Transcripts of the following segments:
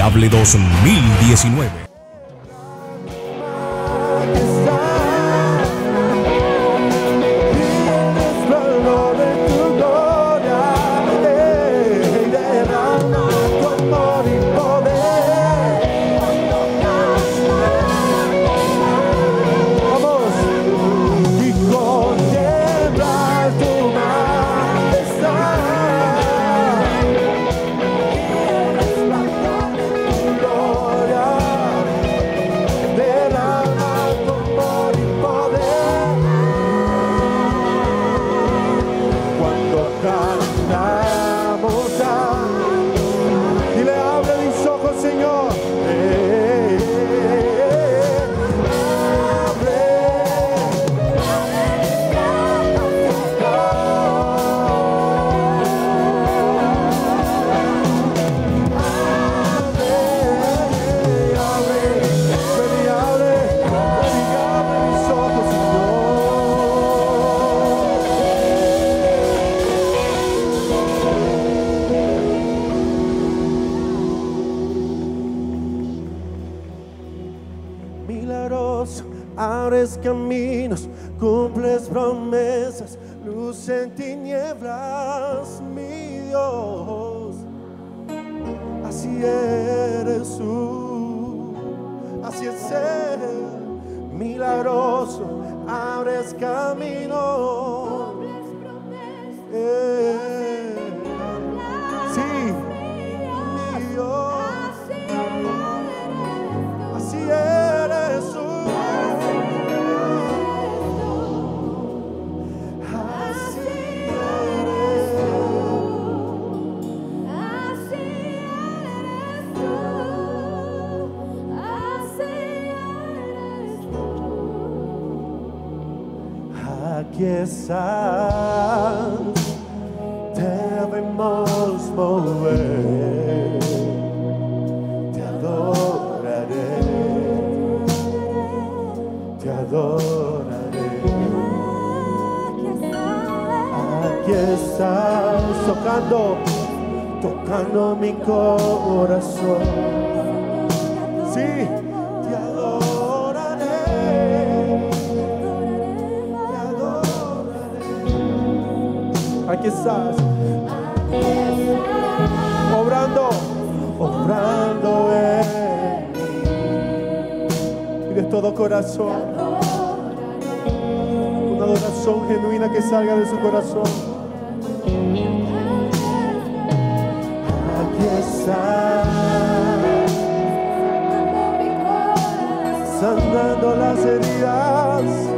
Admirable 2019. milagroso, abres caminos, cumples promesas, luz en tinieblas, mi Dios. Así eres tú, así es Él, milagroso, abres caminos. cumples Eh. riquezas debemos mover. Te adoraré, te adoraré. Aquí estás tocando, tocando mi corazón. Sí. estás. Obrando, obrando en. Y de todo corazón. Una adoración genuina que salga de su corazón. Aquí estás. Sanando las heridas.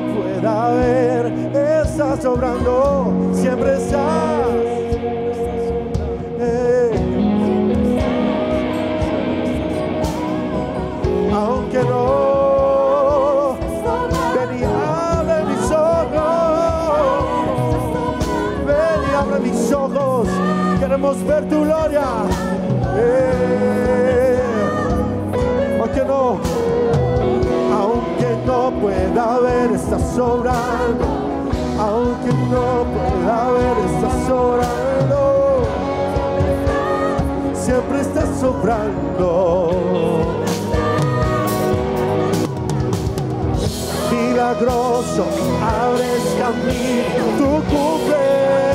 pueda ver, estás obrando, siempre estás. Eh. Aunque no ven y abre mis ojos, Ven y abre mis ojos, queremos ver tu gloria. Eh, ¿Por qué no? no pueda ver, estás sobrando. Aunque no pueda ver, estás sobrando. Siempre estás sobrando. Milagroso, abres camino, tú cumples.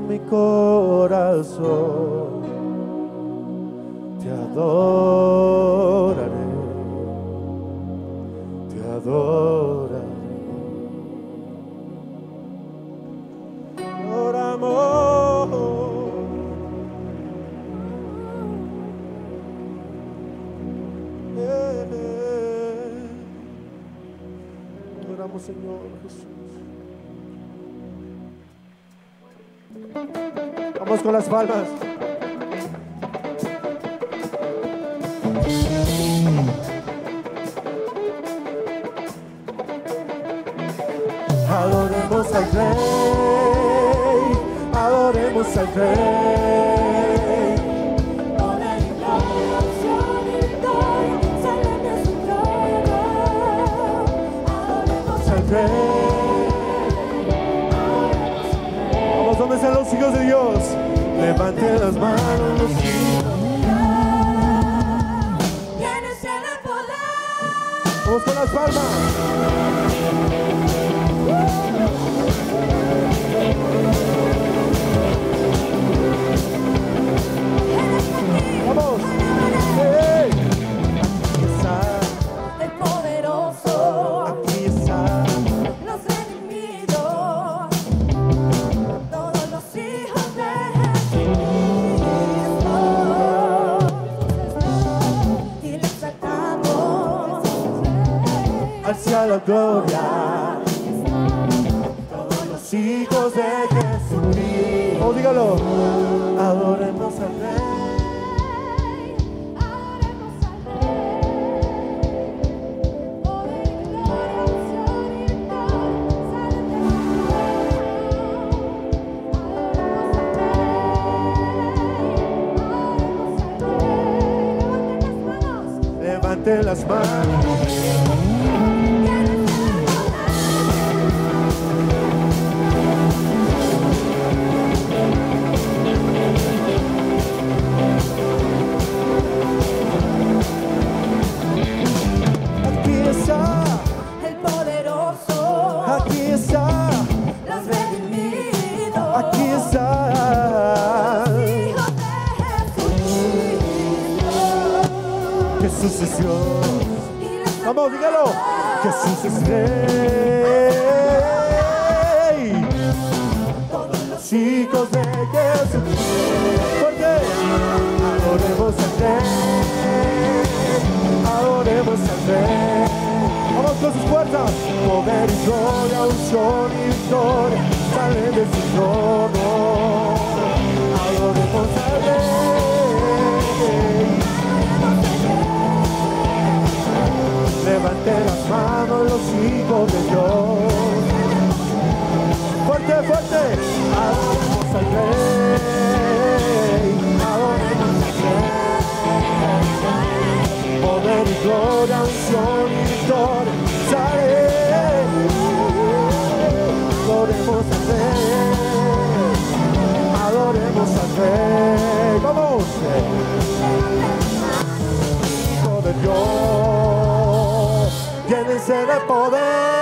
Mi corazón. Te adoraré, te adoraré. Oramos. Eh, eh. Oramos, Señor Jesús. Vamos con las palmas. Adoremos al Rey, adoremos al Rey. Vamos, ¿dónde están los hijos de Dios? Levanten las manos. Vamos con las palmas. Vamos. Hacia la gloria. Todos los hijos de Jesucristo. Oh, dígalo. Adoremos al Rey. Adoremos al Rey. Poder y gloria. Adoremos al Rey. Levanten las manos. Levanten las manos. Jesús es Dios. Vamos, dígalo. Jesús es Rey. Todos los hijos de Jesús. Porque adoremos al Rey. Adoremos al Rey. Vamos con sus fuerzas. Poder y gloria, unción y victoria. Salen de su trono. Adoremos al Rey. Levanten las manos los hijos de Dios. Fuerte, fuerte. Adoremos al Rey. Adoremos al Rey. Poder y gloria, unción y victoria. Sale. Adoremos al Rey. Adoremos al Rey. Vamos. Llénense de. Poder,